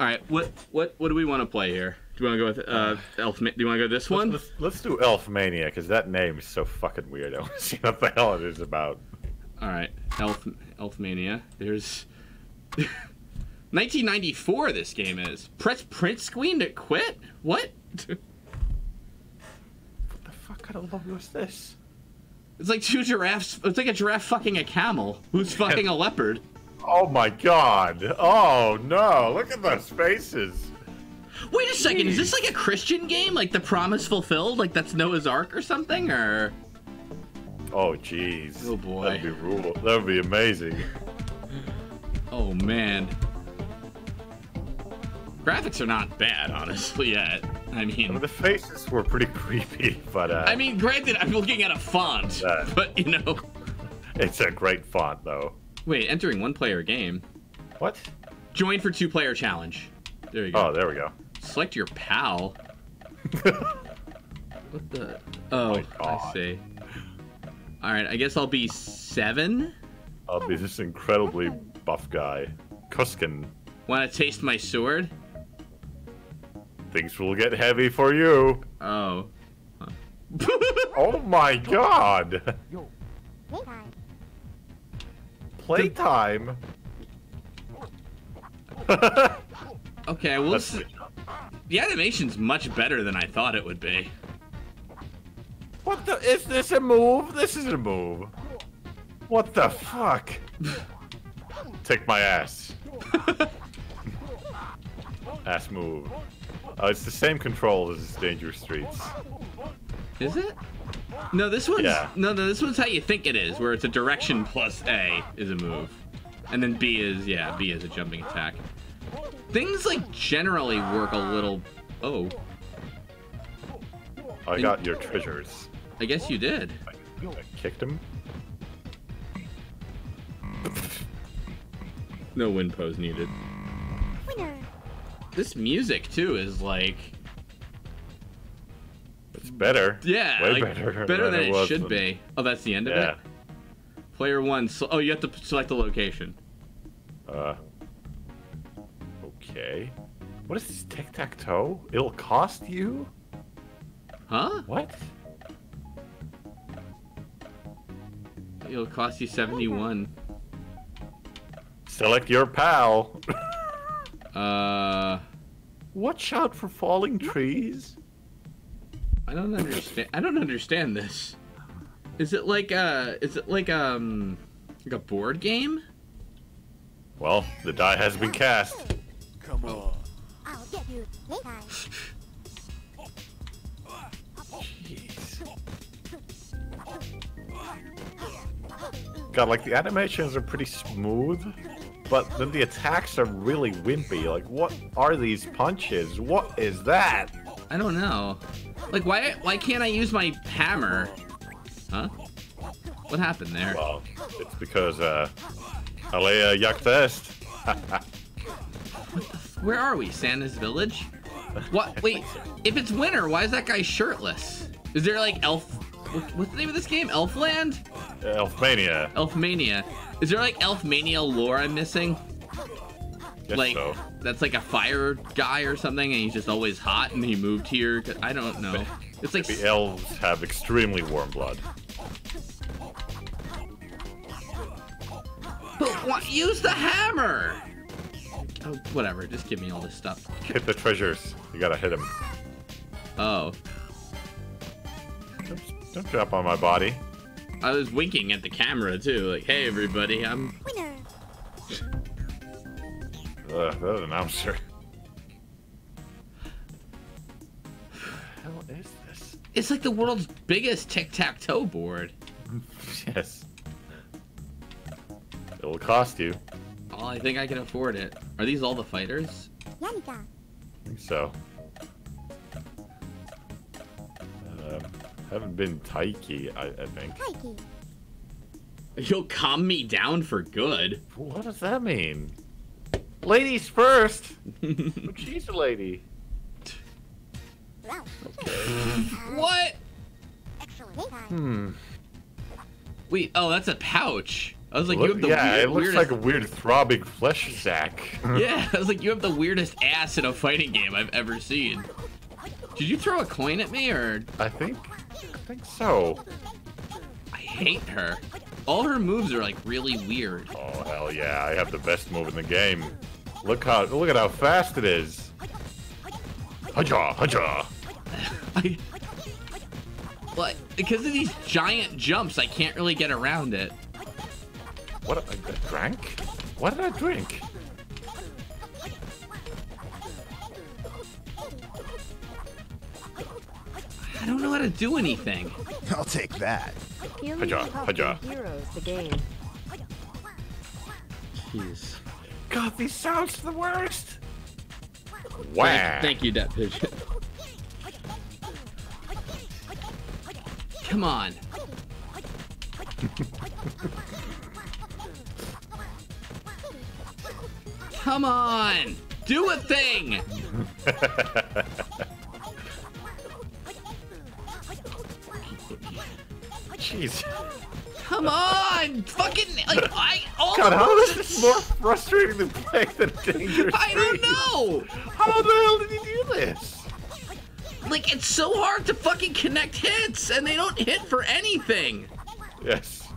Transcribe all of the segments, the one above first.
All right, what what what do we want to play here? Do you want to go with uh, Elf? Do you want to go this one? Let's, let's do Elfmania because that name is so fucking weird. I want to see what the hell it is about. All right, Elf Elf Mania. There's 1994. This game is. Press print screen to quit. What? What the fuck kind of logo is this? It's like two giraffes. It's like a giraffe fucking a camel who's fucking a leopard. Oh my god! Oh no! Look at those faces. Wait a second. Is this like a Christian game? Like the promise fulfilled? Like that's Noah's Ark or something? Or Oh jeez. Oh, boy. That'd be rule. That would be amazing. oh man. Graphics are not bad, honestly. Yet. I I mean, mean, the faces were pretty creepy, but uh, I mean, granted, I'm looking at a font, Yeah. but you know. it's a great font though. Wait, entering one-player game. What? Join for two-player challenge. There you go. Oh, there we go. Select your pal. What the? Oh, my I see. All right, I guess I'll be seven. I'll be this incredibly oh, buff guy. Kuskin. Want to taste my sword? Things will get heavy for you. Oh. Oh my god! Playtime. Playtime. okay, well, see. the animation's much better than I thought it would be. What the? Is this a move? This is a move. What the fuck? Take my ass. ass move. Oh, it's the same control as Dangerous Streets. Is it? No, this one's Yeah. no, no. This one's how you think it is, where it's a direction plus A is a move, and then B is yeah, B is a jumping attack. Things like generally work a little. Oh, I got your treasures. I guess you did. I, I kicked him. No wind pose needed. Winner. This music too is like It's better. yeah, Way like, better better than it it should when- be. Oh, that's the end of Yeah. it. Player one. So, oh, you have to select the location. Uh. Okay. What is this tic tac toe? It'll cost you? Huh? What? It'll cost you seventy-one. Select your pal. Uh, Watch out for falling trees. I don't understand. I don't understand this. Is it like uh Is it like um like a board game? Well, the die has been cast. Come on. I'll get you. Playtime. Jeez. God, like the animations are pretty smooth, but then the attacks are really wimpy. Like, what are these punches? What is that? I don't know. Like why why can't I use my hammer? Huh? What happened there? Well, it's because, uh, Alea Yakfest. Where are we? Santa's village? What? Wait. If it's winter, why is that guy shirtless? Is there like elf? What's the name of this game? Elfland? Elfmania. Elfmania. Is there like Elfmania lore I'm missing? Guess like so. that's like a fire guy or something, and he's just always hot, and he moved here. I don't know. It's like The elves have extremely warm blood. But what? Use the hammer. Oh, whatever. Just give me all this stuff. Hit the treasures. You gotta hit them. Oh, Don't, don't drop on my body. I was winking at the camera too. Like, hey everybody, I'm. Winner. Ugh, that announcer. hell is this? It's like the world's biggest tic-tac-toe board. Yes. It'll cost you. Oh, I think I can afford it. Are these all the fighters? Yanika. I think so. Um, haven't been Taiki, I, I think. Taiki. You'll calm me down for good. What does that mean? Ladies first! She's a lady. Ralph. What? Excellent. Playtime. Hmm. Wait, oh, that's a pouch. I was like, you have the yeah, weird, it looks weirdest... like a weird throbbing flesh sack. Yeah, I was like, you have the weirdest ass in a fighting game I've ever seen. Did you throw a coin at me, or I think, I think so. I hate her. All her moves are like really weird. Oh hell yeah! I have the best move in the game. Look how look at how fast it is. Haja, haja. I, what? Because of these giant jumps, I can't really get around it. What I, I drank? What did I drink? I don't know how to do anything. I'll take that. Humans Haja, haja. the heroes the game. Jeez. God, these sounds are the worst. Thank, Wow. thank you, that pigeon. Come on. Come on! Do a thing! Fucking like I all God, how is this more frustrating than playing the dangerous I don't know! How the hell did he do this? Like it's so hard to fucking connect hits and they don't hit for anything! Yes.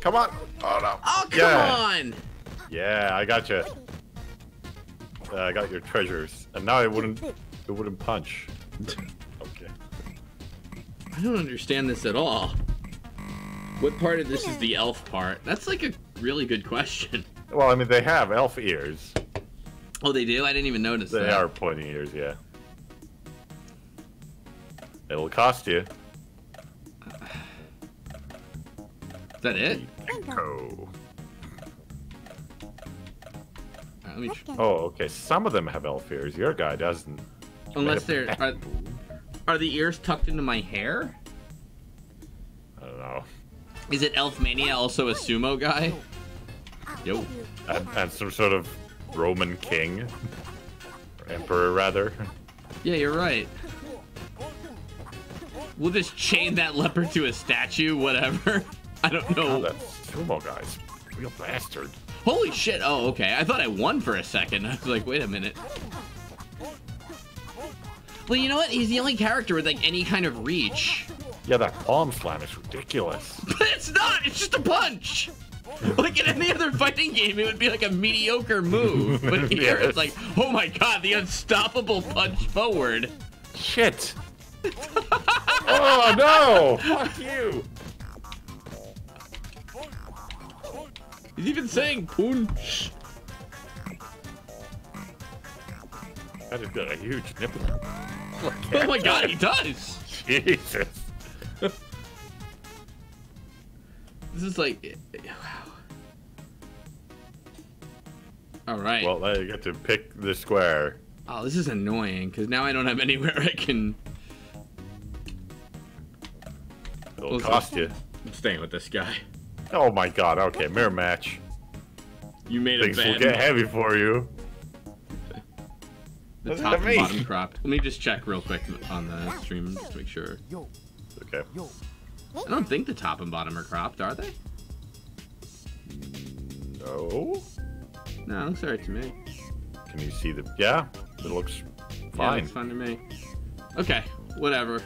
Come on. Oh no. Oh come yeah. on! Yeah, I got you. Uh, I got your treasures, and now it wouldn't. It wouldn't punch. Okay. I don't understand this at all. What part of this is the elf part? That's like a really good question. Well, I mean, they have elf ears. Oh, they do? I didn't even notice that. They that. are pointy ears, yeah. It'll cost you. Is that it? Oh. Alright, let me Oh, okay. Some of them have elf ears. Your guy doesn't. Unless they're... Are, are the ears tucked into my hair? I don't know. Is it Elfmania also a sumo guy? Yo. And, and some sort of Roman king, or emperor rather. Yeah, you're right. We'll just chain that leopard to a statue, whatever. I don't God, know. that sumo guy's real bastard. Holy shit. Oh, okay. I thought I won for a second. I was like, wait a minute. Well, you know what? He's the only character with like any kind of reach. Yeah, that palm slam is ridiculous. But it's not. It's just a punch. Like in any other fighting game, it would be like a mediocre move. But here, Yes. it's like, oh my god, the unstoppable punch forward. Shit. oh no! Fuck you! He's even saying punch. That has got a huge nipple. Oh my god, he does. Jesus. This is like, wow. All right. Well, I you get to pick the square. oh, this is annoying because now I don't have anywhere I can. It'll Well, cost you. I'm staying with this guy. Oh my god, okay, mirror match. You made a Things will get heavy for you. the Doesn't top and bottom cropped. Let me just check real quick on the stream just to make sure. Okay. I don't think the top and bottom are cropped, are they? No. No, it looks alright to me. Can you see the. Yeah, it looks fine. Yeah, fine. looks fine to me. Okay, whatever.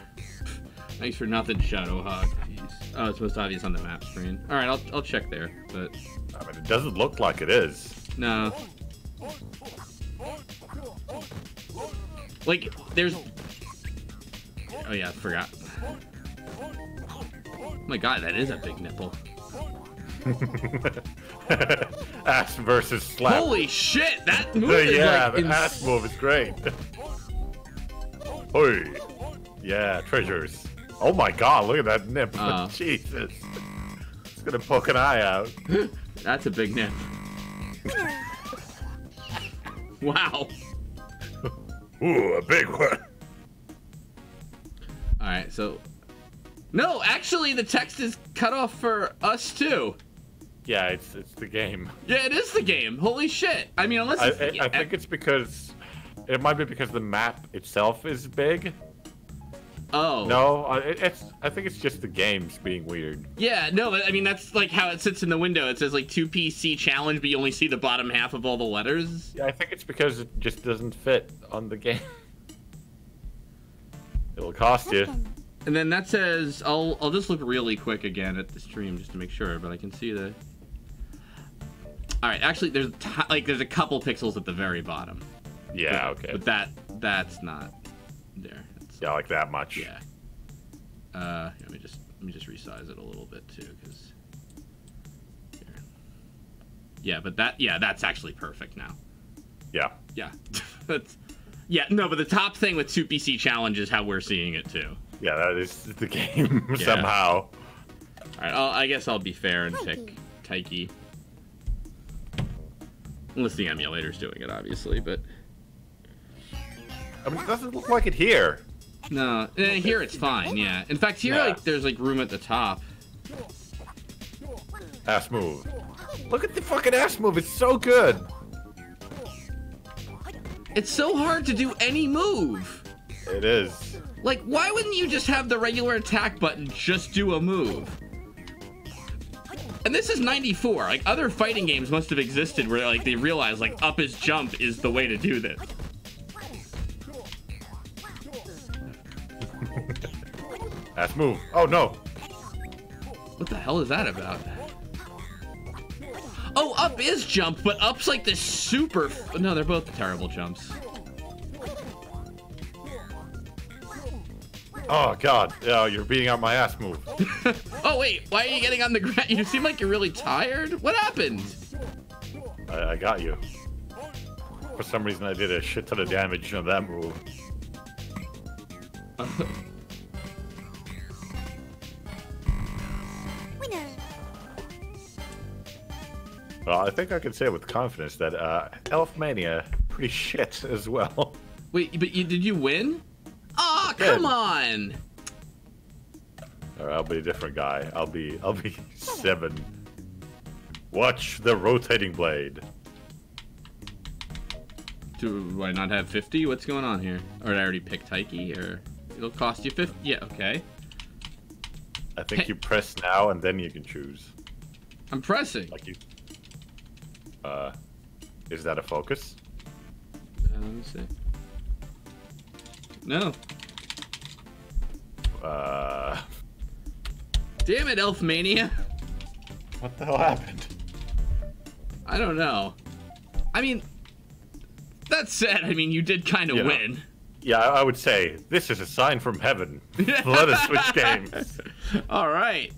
Thanks for nothing, Shadowhawk. Jeez. Oh, it's most obvious on the map screen. All right, I'll I'll check there, but I mean, it doesn't look like it is. no. Like, there's. Oh yeah, I forgot. Oh my god, that is a big nipple. ass versus slap. Holy shit, that move is yeah, like the ass move is great. Oi. Yeah, treasures. Oh my god, look at that nip. Oh. Jesus. It's gonna poke an eye out. That's a big nip. wow. Ooh, a big one. All right, so no, actually, the text is cut off for us too. Yeah, it's it's the game. Yeah, it is the game. Holy shit! I mean, unless I, it's, I, I think it's because it might be because the map itself is big. Oh. No, uh, it, it's. I think it's just the games being weird. Yeah, no, I mean that's like how it sits in the window. It says like two PC challenge, but you only see the bottom half of all the letters. Yeah, I think it's because it just doesn't fit on the game. It'll cost you. And then that says I'll I'll just look really quick again at the stream just to make sure, but I can see the. All right, actually, there's like there's a couple pixels at the very bottom. Yeah, okay. But that that's not there. It's, Yeah, like that much. yeah. Uh, let me just let me just resize it a little bit too, because. Yeah, but that yeah that's actually perfect now. Yeah. Yeah, that's yeah no, but the top thing with two PC challenge is how we're seeing it too. Yeah, that is the game Yeah. somehow. All right, I'll, I guess I'll be fair and pick Taiki. Unless the emulator's doing it, obviously, but I mean, it doesn't look like it here. no, eh, here it's fine. Yeah, in fact, here Yeah. like there's like room at the top. Ass move. Look at the fucking ass move. It's so good. It's so hard to do any move. It is. Like, why wouldn't you just have the regular attack button just do a move? And this is 94. Like, other fighting games must have existed where, like, they realized, like, up is jump is the way to do this. Ass move. Oh no. What the hell is that about? Oh, up is jump, but up's like this super. F- no, they're both terrible jumps. Oh god. Oh, you're beating out my ass move. Oh wait, why are you getting on the ground? You seem like you're really tired. What happened? I, I got you. For some reason, I did a shit ton of damage on that move. Winner. Well, I think I can say with confidence that uh, Elfmania pretty shit as well. Wait, but you, did you win? Ah, Did. come on. Or I'll be a different guy. I'll be I'll be seven. Watch the rotating blade. Do I not have 50? What's going on here? Or did I already pick Taiki? Or it'll cost you 50? Yeah, okay. I think Hey. you press now and then you can choose. I'm pressing. Like you. Uh, is that a focus? Uh, let me see. No. Uh, Damn it, Elfmania. what the hell happened? I don't know. I mean, that said, I mean, you did kind of You know. win. Yeah, I I would say this is a sign from heaven. Let us switch games. All right.